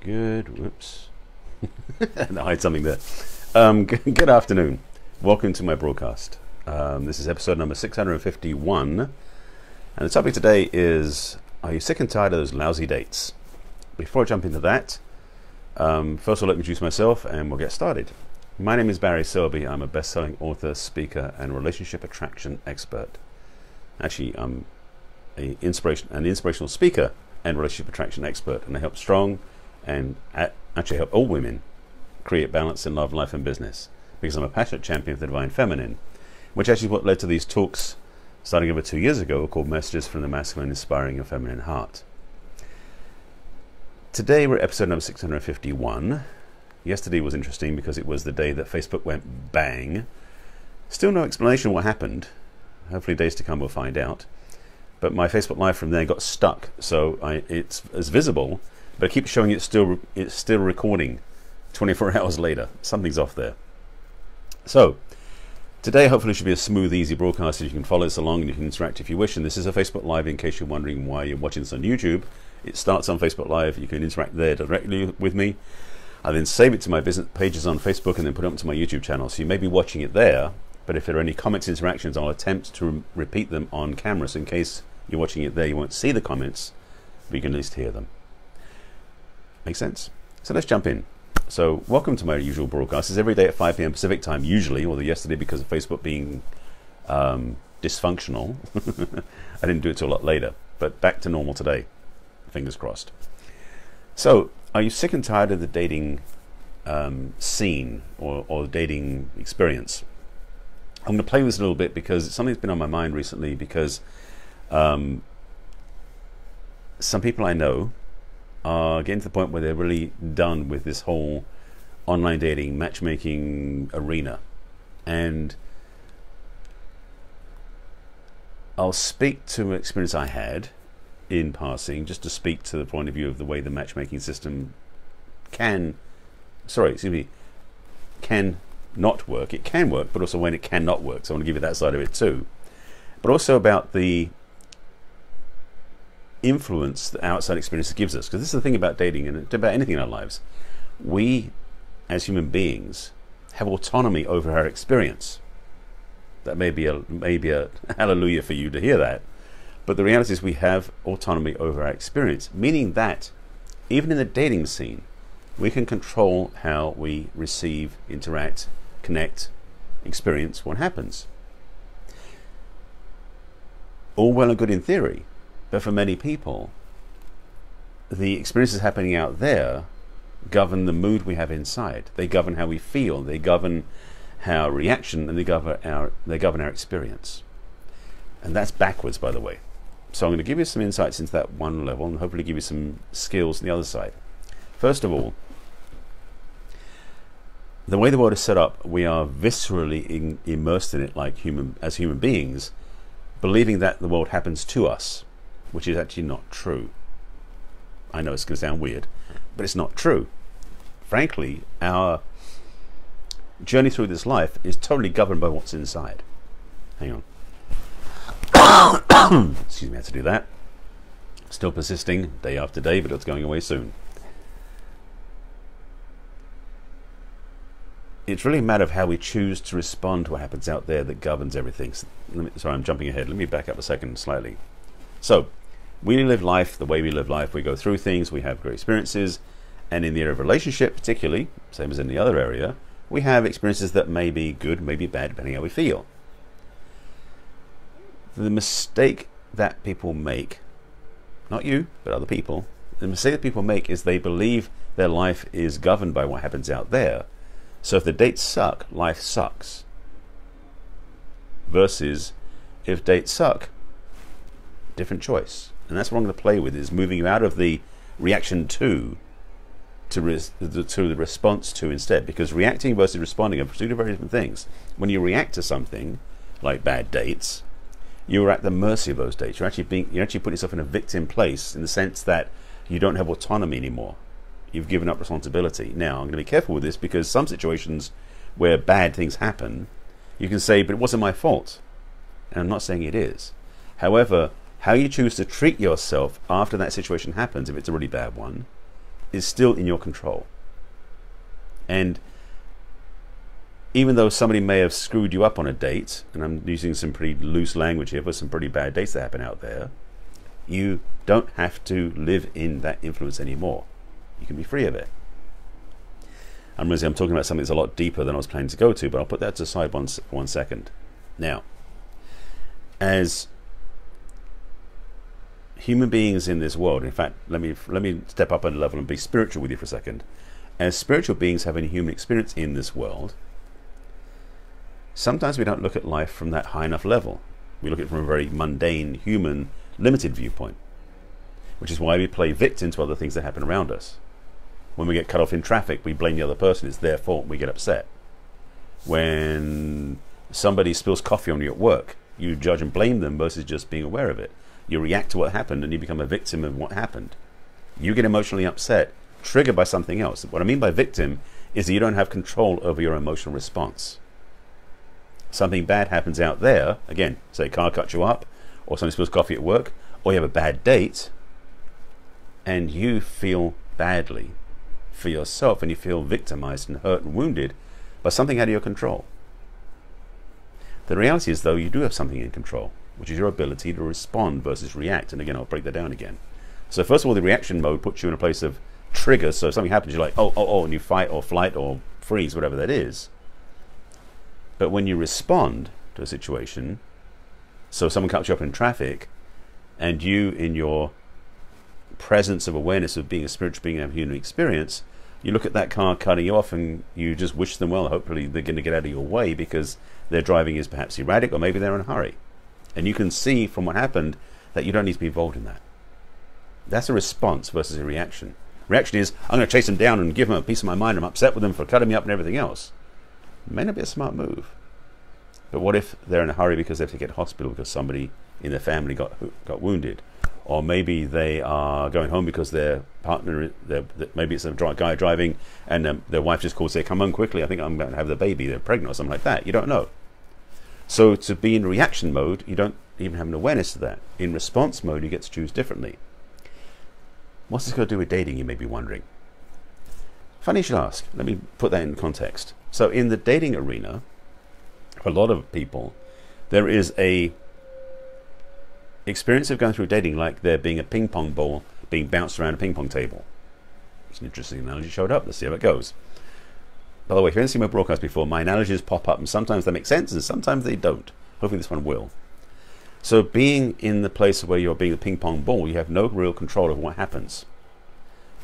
Good. Whoops. I hide something there. Um, good afternoon. Welcome to my broadcast. Um, this is episode number 651. And the topic today is Are you sick and tired of those lousy dates? Before I jump into that, um, first me introduce myself and we'll get started. My name is Barry Selby. I'm a best selling author, speaker, and relationship attraction expert. Actually, I'm inspiration, an inspirational speaker and relationship attraction expert, and I help strong and actually help all women create balance in love, life, and business because I'm a passionate champion of the divine feminine, which actually is what led to these talks starting over two years ago called Messages from the Masculine Inspiring Your Feminine Heart. Today we're at episode number 651. Yesterday was interesting because it was the day that Facebook went bang. Still no explanation of what happened. Hopefully, days to come we'll find out. But my Facebook Live from there got stuck, so I, it's, it's visible, but I keep showing it's still it's still recording. 24 hours later, something's off there. So today, hopefully, should be a smooth, easy broadcast. You can follow us along and you can interact if you wish. And this is a Facebook Live. In case you're wondering why you're watching this on YouTube, it starts on Facebook Live. You can interact there directly with me. I then save it to my business pages on Facebook and then put it up to my YouTube channel. So you may be watching it there, but if there are any comments, interactions, I'll attempt to re- repeat them on camera. So in case you're watching it there, you won't see the comments, but you can at least hear them. Make sense? So let's jump in. So welcome to my usual broadcast. It's every day at 5 p.m. Pacific time, usually, although yesterday because of Facebook being um, dysfunctional, I didn't do it till a lot later. But back to normal today. Fingers crossed. So, are you sick and tired of the dating um, scene or, or dating experience? I'm going to play with this a little bit because something that's been on my mind recently because um, some people I know are getting to the point where they're really done with this whole online dating, matchmaking arena. And I'll speak to an experience I had in passing, just to speak to the point of view of the way the matchmaking system can, sorry, excuse me, can not work. It can work, but also when it cannot work. So I want to give you that side of it too. But also about the influence that outside experience gives us. Because this is the thing about dating and about anything in our lives. We, as human beings, have autonomy over our experience. That may be a maybe a hallelujah for you to hear that. But the reality is we have autonomy over our experience, meaning that even in the dating scene, we can control how we receive, interact, connect, experience what happens. All well and good in theory, but for many people, the experiences happening out there govern the mood we have inside. They govern how we feel. They govern our reaction, and they govern our they govern our experience. And that's backwards, by the way. So I'm going to give you some insights into that one level, and hopefully give you some skills on the other side. First of all, the way the world is set up, we are viscerally in, immersed in it, like human as human beings, believing that the world happens to us which is actually not true. I know it's going to sound weird, but it's not true. Frankly, our journey through this life is totally governed by what's inside. Hang on. Excuse me, I had to do that. Still persisting day after day, but it's going away soon. It's really a matter of how we choose to respond to what happens out there that governs everything. So me, sorry, I'm jumping ahead. Let me back up a second slightly. So, we live life the way we live life. We go through things, we have great experiences, and in the area of relationship, particularly, same as in the other area, we have experiences that may be good, may be bad, depending how we feel. The mistake that people make, not you, but other people, the mistake that people make is they believe their life is governed by what happens out there. So if the dates suck, life sucks. Versus if dates suck, different choice. And that's what I'm going to play with is moving you out of the reaction to to, res- to the response to instead. Because reacting versus responding are two very different things. When you react to something, like bad dates, you're at the mercy of those dates. You're actually being you're actually put yourself in a victim place in the sense that you don't have autonomy anymore. You've given up responsibility. Now I'm going to be careful with this because some situations where bad things happen, you can say, but it wasn't my fault. And I'm not saying it is. However, how you choose to treat yourself after that situation happens, if it's a really bad one, is still in your control. And even though somebody may have screwed you up on a date, and I'm using some pretty loose language here for some pretty bad dates that happen out there, you don't have to live in that influence anymore. You can be free of it. I'm, really, I'm talking about something that's a lot deeper than I was planning to go to, but I'll put that to side one, one second. Now, as human beings in this world, in fact, let me let me step up a level and be spiritual with you for a second. As spiritual beings having human experience in this world, sometimes we don't look at life from that high enough level. We look at it from a very mundane, human, limited viewpoint, which is why we play victim to other things that happen around us. When we get cut off in traffic, we blame the other person. It's their fault. We get upset. When somebody spills coffee on you at work, you judge and blame them versus just being aware of it. You react to what happened and you become a victim of what happened. You get emotionally upset, triggered by something else. What I mean by victim is that you don't have control over your emotional response. Something bad happens out there, again, say a car cuts you up, or somebody spills coffee at work, or you have a bad date, and you feel badly for yourself and you feel victimized and hurt and wounded by something out of your control. The reality is, though, you do have something in control, which is your ability to respond versus react. And again, I'll break that down again. So, first of all, the reaction mode puts you in a place of trigger. So, if something happens, you're like, oh, oh, oh, and you fight or flight or freeze, whatever that is. But when you respond to a situation, so someone cuts you up in traffic, and you, in your presence of awareness of being a spiritual being and a human experience, you look at that car cutting you off and you just wish them well. Hopefully, they're going to get out of your way because their driving is perhaps erratic or maybe they're in a hurry. And you can see from what happened that you don't need to be involved in that. That's a response versus a reaction. Reaction is, I'm going to chase them down and give them a piece of my mind. I'm upset with them for cutting me up and everything else. May not be a smart move. But what if they're in a hurry because they have to get to hospital because somebody in their family got got wounded? Or maybe they are going home because their partner, their, maybe it's a guy driving and um, their wife just calls, say, come on quickly, I think I'm going to have the baby, they're pregnant or something like that. You don't know. So to be in reaction mode, you don't even have an awareness of that. In response mode, you get to choose differently. What's this got to do with dating, you may be wondering? Funny you should ask. Let me put that in context. So in the dating arena, for a lot of people, there is a experience of going through dating like there being a ping pong ball being bounced around a ping pong table. It's an interesting analogy showed up. Let's see how it goes. By the way, if you haven't seen my broadcast before, my analogies pop up and sometimes they make sense and sometimes they don't. Hopefully this one will. So being in the place where you're being a ping pong ball, you have no real control of what happens.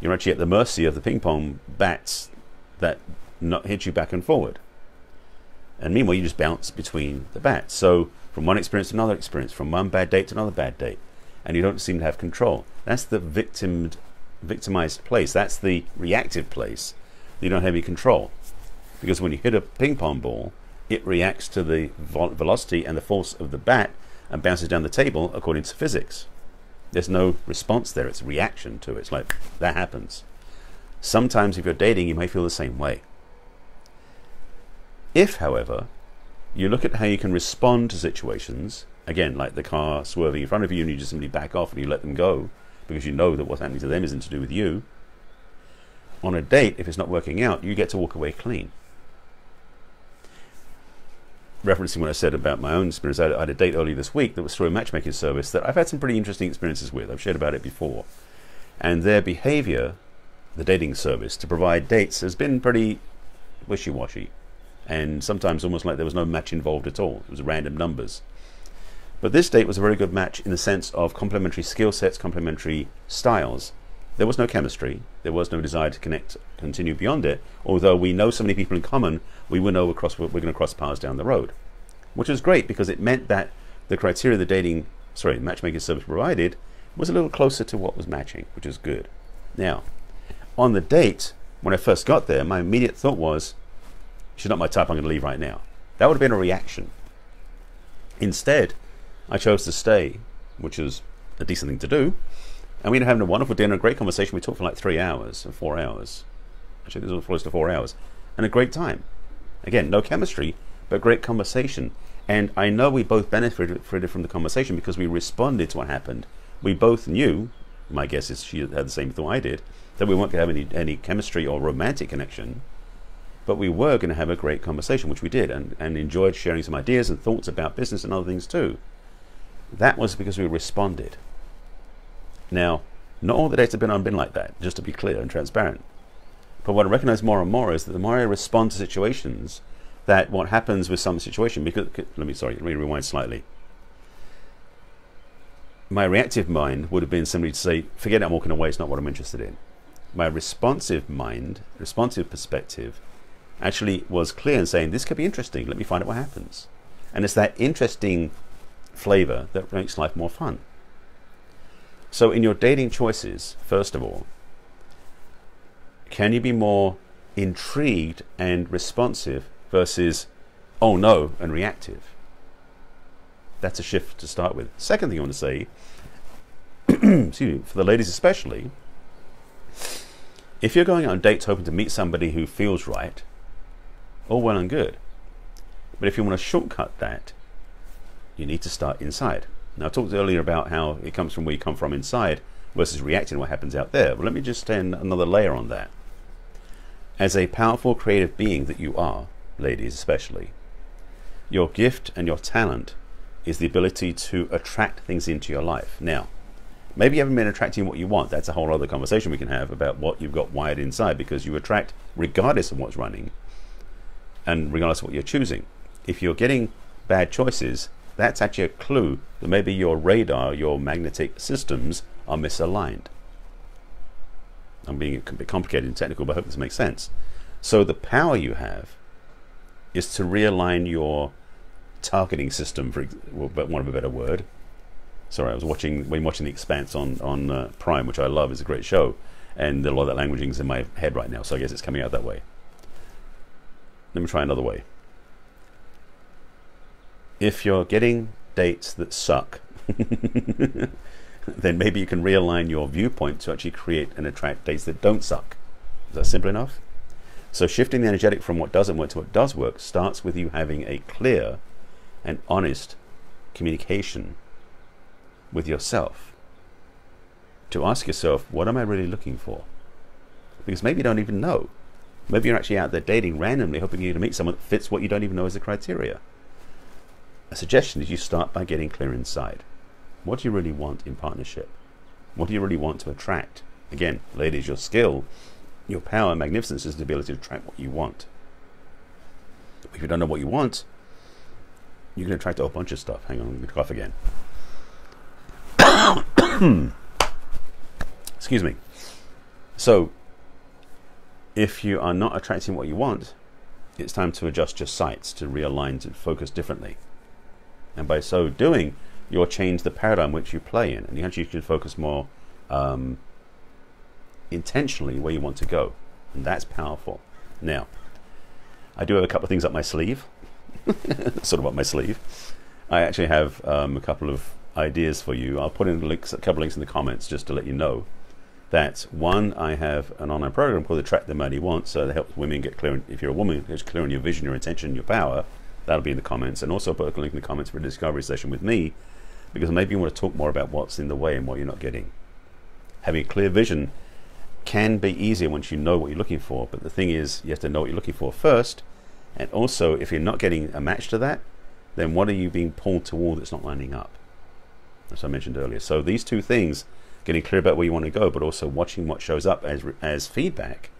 You're actually at the mercy of the ping pong bats that not hit you back and forward. And meanwhile, you just bounce between the bats. So from one experience to another experience, from one bad date to another bad date, and you don't seem to have control. That's the victimed, victimized place. That's the reactive place. You don't have any control. Because when you hit a ping pong ball, it reacts to the velocity and the force of the bat and bounces down the table according to physics. There's no response there, it's reaction to it. It's like that happens. Sometimes, if you're dating, you may feel the same way. If, however, you look at how you can respond to situations, again, like the car swerving in front of you and you just simply back off and you let them go because you know that what's happening to them isn't to do with you. On a date, if it's not working out, you get to walk away clean referencing what I said about my own experience, I had a date earlier this week that was through a matchmaking service that I've had some pretty interesting experiences with. I've shared about it before. And their behavior, the dating service, to provide dates has been pretty wishy washy. And sometimes almost like there was no match involved at all. It was random numbers. But this date was a very good match in the sense of complementary skill sets, complementary styles. There was no chemistry. There was no desire to connect, continue beyond it. Although we know so many people in common, we will know across, we're going to cross paths down the road, which was great because it meant that the criteria the dating, sorry, matchmaking service provided was a little closer to what was matching, which is good. Now, on the date, when I first got there, my immediate thought was, she's not my type, I'm going to leave right now. That would have been a reaction. Instead, I chose to stay, which is a decent thing to do, and we ended up having a wonderful dinner, a great conversation. We talked for like three hours or four hours. Actually, this was close to four hours. And a great time. Again, no chemistry, but great conversation. And I know we both benefited from the conversation because we responded to what happened. We both knew, my guess is she had the same thought I did, that we weren't going to have any, any chemistry or romantic connection, but we were going to have a great conversation, which we did, and, and enjoyed sharing some ideas and thoughts about business and other things too. That was because we responded. Now, not all the dates have been been like that, just to be clear and transparent. But what I recognize more and more is that the more I respond to situations, that what happens with some situation, because, let me, sorry, let me rewind slightly. My reactive mind would have been simply to say, forget it, I'm walking away, it's not what I'm interested in. My responsive mind, responsive perspective, actually was clear in saying, this could be interesting, let me find out what happens. And it's that interesting flavor that makes life more fun. So, in your dating choices, first of all, can you be more intrigued and responsive versus, oh no, and reactive? That's a shift to start with. Second thing I want to say, excuse me, for the ladies especially, if you're going out on dates hoping to meet somebody who feels right, all well and good. But if you want to shortcut that, you need to start inside. Now, I talked earlier about how it comes from where you come from inside versus reacting to what happens out there. But let me just add another layer on that. As a powerful creative being that you are, ladies especially, your gift and your talent is the ability to attract things into your life. Now, maybe you haven't been attracting what you want. That's a whole other conversation we can have about what you've got wired inside because you attract regardless of what's running and regardless of what you're choosing. If you're getting bad choices, that's actually a clue that maybe your radar, your magnetic systems are misaligned. I'm being a bit complicated and technical, but I hope this makes sense. So the power you have is to realign your targeting system, for want of a better word. Sorry, I was watching when watching The Expanse on on uh, Prime, which I love, is a great show, and a lot of that languaging is in my head right now, so I guess it's coming out that way. Let me try another way if you're getting dates that suck, then maybe you can realign your viewpoint to actually create and attract dates that don't suck. Is that simple enough? So shifting the energetic from what doesn't work to what does work starts with you having a clear and honest communication with yourself. To ask yourself, what am I really looking for? Because maybe you don't even know. Maybe you're actually out there dating randomly, hoping you're going to meet someone that fits what you don't even know is the criteria a suggestion is you start by getting clear inside. What do you really want in partnership? What do you really want to attract? Again, ladies, your skill, your power, magnificence is the ability to attract what you want. If you don't know what you want, you can attract a whole bunch of stuff. Hang on, I'm going to cough again. Excuse me. So, if you are not attracting what you want, it's time to adjust your sights to realign to focus differently. And by so doing, you'll change the paradigm which you play in, and you actually can focus more um, intentionally where you want to go, and that's powerful. Now, I do have a couple of things up my sleeve, sort of up my sleeve. I actually have um, a couple of ideas for you. I'll put in links, a couple of links in the comments just to let you know that one, I have an online program called Attract the Man You Want, so that helps women get clear. if you're a woman, it's clear on your vision, your intention, your power That'll be in the comments. And also put a link in the comments for a discovery session with me because maybe you want to talk more about what's in the way and what you're not getting. Having a clear vision can be easier once you know what you're looking for, but the thing is, you have to know what you're looking for first. And also, if you're not getting a match to that, then what are you being pulled toward that's not lining up? As I mentioned earlier. So these two things, getting clear about where you want to go, but also watching what shows up as as feedback,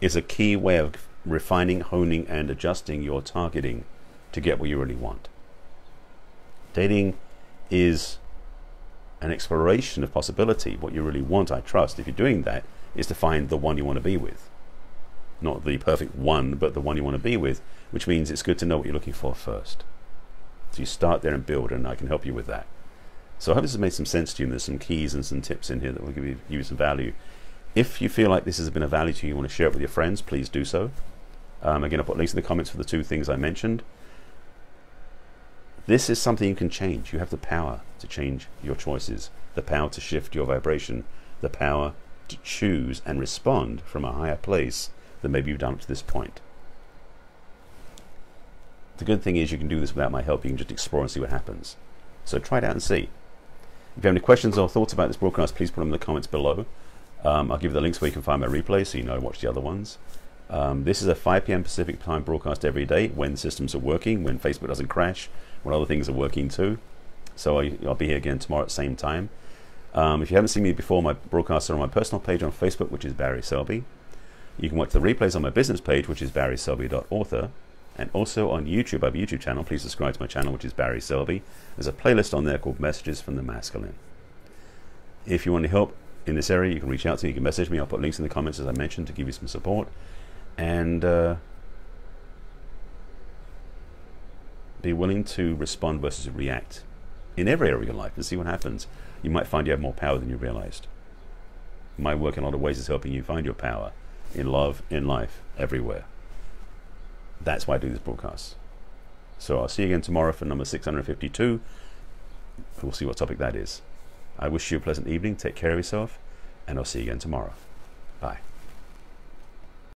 is a key way of refining, honing, and adjusting your targeting to get what you really want. Dating is an exploration of possibility. What you really want, I trust, if you're doing that, is to find the one you want to be with. Not the perfect one, but the one you want to be with, which means it's good to know what you're looking for first. So you start there and build, and I can help you with that. So I hope this has made some sense to you, and there's some keys and some tips in here that will give you, some value. If you feel like this has been of value to you, you want to share it with your friends, please do so. Um, again, I'll put links in the comments for the two things I mentioned. This is something you can change. You have the power to change your choices, the power to shift your vibration, the power to choose and respond from a higher place than maybe you've done up to this point. The good thing is you can do this without my help. You can just explore and see what happens. So try it out and see. If you have any questions or thoughts about this broadcast, please put them in the comments below. Um, I'll give you the links where you can find my replay so you know watch the other ones. Um, this is a 5 p.m. Pacific time broadcast every day when systems are working, when Facebook doesn't crash, when other things are working too. So I, will be here again tomorrow at the same time. Um, if you haven't seen me before, my broadcasts are on my personal page on Facebook, which is Barry Selby. You can watch the replays on my business page, which is barryselby.author. And also on YouTube, I have a YouTube channel. Please subscribe to my channel, which is Barry Selby. There's a playlist on there called Messages from the Masculine. If you want any help in this area, you can reach out to me. You can message me. I'll put links in the comments, as I mentioned, to give you some support. And uh, be willing to respond versus react in every area of your life and see what happens. You might find you have more power than you realized. My work in a lot of ways is helping you find your power in love, in life, everywhere. That's why I do this broadcast. So I'll see you again tomorrow for number 652. We'll see what topic that is. I wish you a pleasant evening. Take care of yourself, and I'll see you again tomorrow. Bye.